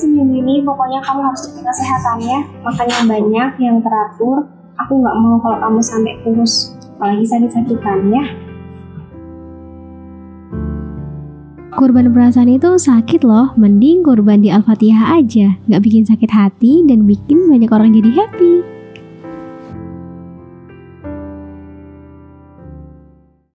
seminggu ini pokoknya kamu harus jaga kesehatannya, makan yang banyak, yang teratur. Aku nggak mau kalau kamu sampai kurus, apalagi sakit-sakitan ya. Kurban perasaan itu sakit loh, mending kurban di Al-Fatihah aja. Nggak bikin sakit hati dan bikin banyak orang jadi happy.